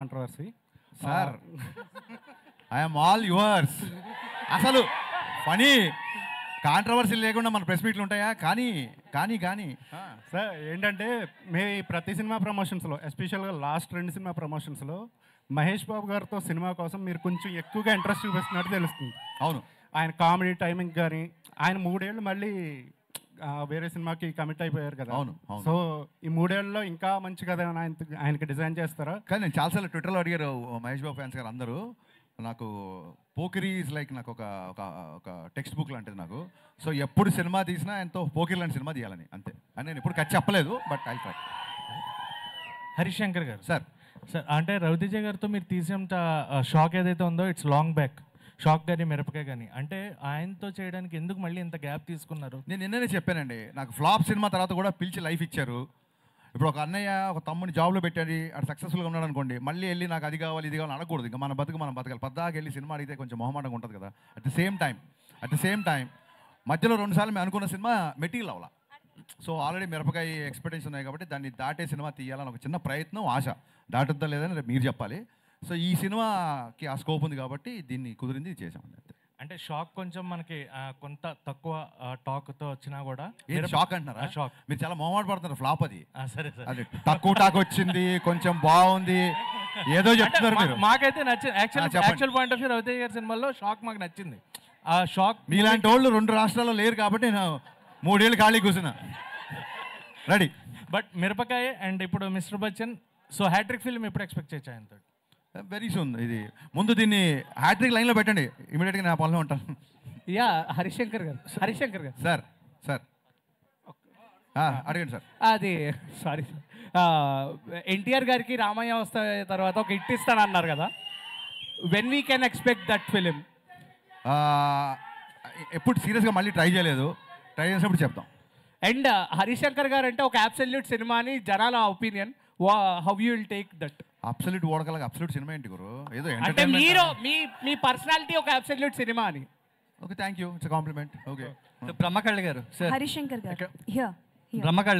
Controversy sir I'm all yours అసలు funny controversy లేకుండా మన ప్రెస్ మీట్లు ఉంటాయా? కానీ కానీ కానీ. సార్ ఏంటంటే మే ప్రతి సినిమా ప్రమోషన్స్లో ఎస్పెషల్గా లాస్ట్ రెండు సినిమా ప్రమోషన్స్లో మహేష్ బాబు గారితో సినిమా కోసం మీరు కొంచెం ఎక్కువగా ఇంట్రెస్ట్ చూపిస్తున్నట్టు తెలుస్తుంది. అవును. ఆయన కామెడీ టైమింగ్ కానీ ఆయన మూడేళ్ళు మళ్ళీ వేరే సినిమాకి కమిట్ అయిపోయారు కదా. అవును. సో ఈ మూడేళ్ళలో ఇంకా మంచి కథ ఏమైనా ఆయన ఆయనకి డిజైన్ చేస్తారా? కానీ నేను చాలాసార్లు ట్విట్టర్లో అడిగారు మహేష్ బాబు ఫ్యాన్స్ గారు అందరూ నాకు పోకిరీ ఈజ్ లైక్ నాకు ఒక ఒక ఒక టెక్స్ట్ బుక్ లాంటిది నాకు. సో ఎప్పుడు సినిమా తీసినా ఎంతో పోకిరి లాంటి సినిమా తీయాలని అంతే. అని నేను ఎప్పుడు ఖర్చు చెప్పలేదు బట్ ఐ ట్రై హరిశంకర్ గారు. సార్. సార్ అంటే రవితేజ గారితో మీరు తీసేంత షాక్ ఏదైతే ఉందో ఇట్స్ లాంగ్ బ్యాక్ షాక్ కానీ మిరపకాయ కానీ అంటే ఆయనతో చేయడానికి ఎందుకు మళ్ళీ ఇంత గ్యాప్ తీసుకున్నారు? నేను నిన్ననే చెప్పానండి. నాకు ఫ్లాప్ సినిమా తర్వాత కూడా పిలిచి లైఫ్ ఇచ్చారు. ఇప్పుడు ఒక అన్నయ్య ఒక తమ్ముని జాబ్లో పెట్టాడు. అటు సక్సెస్ఫుల్గా ఉన్నాడు అనుకోండి. మళ్ళీ వెళ్ళి నాకు అది కావాలి ఇది కావాలి అడగకూడదు ఇంకా మన బతుకు మనం బతకాలి. పద్దాకి వెళ్ళి సినిమా అడిగితే కొంచెం మొహమాటంగా ఉంటుంది కదా. At the same time at the same time మధ్యలో రెండుసార్లు మేము అనుకున్న సినిమా మెటీరియల్ అవ్వాల సో ఆల్రెడీ మిరపకాయ ఎక్స్పెక్టేషన్ ఉన్నాయి కాబట్టి దాన్ని దాటే సినిమా తీయాలని ఒక చిన్న ప్రయత్నం ఆశ. దాటుద్దా లేదని మీరు చెప్పాలి. సో ఈ సినిమాకి ఆ స్కోప్ ఉంది కాబట్టి దీన్ని కుదిరింది అంతే. అంటే షాక్ కొంచెం మనకి కొంత తక్కువ టాక్తో వచ్చినా కూడా షాక్ అంటున్నారా? షాక్. మీరు చాలా మొహమాట పడుతున్నారు ఫ్లాప్ అది. సరే సార్. అది తక్కువ టాక్ వచ్చింది కొంచెం బాగుంది ఏదో చెప్తున్నారు మాకైతే నచ్చింది. Actual point of view Raviteja గారి సినిమాలో షాక్ మాకు నచ్చింది. ఆ షాక్ మీలాంటి వాళ్ళు రెండు రాష్ట్రాల్లో లేరు కాబట్టి నేను మూడేళ్ళు ఖాళీ కూర్చున్నా. రెడీ బట్ మిరపకాయ అండ్ ఇప్పుడు mister Bachchan so hattrick film ఎప్పుడు ఎక్స్పెక్ట్ చేయొచ్చు ఆయనతో వెరీ సూన్ ఇది ముందు దీన్ని హ్యాట్రిక్ లైన్లో పెట్టండి. ఇమీడియట్గా నా పనిలో ఉంటాను. యా హరిశంకర్ గారు. హరిశంకర్ గారు. సార్ సార్ అడగండి సార్ అది సారీ ఎన్టీఆర్ గారికి రామయ్య వస్తా తర్వాత ఒక హిట్ ఇస్తానన్నారు కదా. When we can expect that film ఎప్పుడు సీరియస్గా మళ్ళీ ట్రై చేయలేదు. ట్రై చేసినప్పుడు చెప్తాం. అండ్ హరిశంకర్ గారు అంటే ఒక అబ్సల్యూట్ సినిమా అని జనాల opinion how you will take that absolute ఓడగలగా absolute cinema ఏంటి గురు? ఏదో అంటే entertainment మీరు మీ మీ పర్సనాలిటీ ఒక అబ్సల్యూట్ సినిమా అని. Okay thank you it's compliment okay Brahmakalla garu sir Harishankar గారు. హియర్ బ్రహ్మకళ్ళ